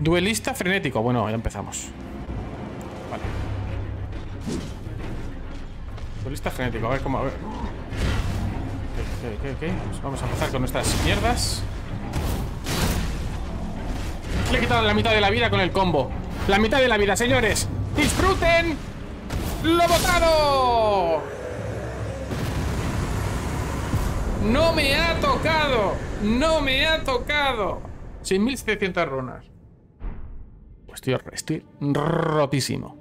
Duelista frenético. Bueno, ya empezamos. Vale. Duelista frenético. A ver cómo... A ver. ¿Qué, qué, qué, qué? Pues vamos a empezar con nuestras mierdas. Le he quitado la mitad de la vida con el combo. La mitad de la vida, señores. ¡Disfruten! ¡Lo botado! ¡No me ha tocado! ¡No me ha tocado! 6.700 runas. Pues estoy, estoy rotísimo.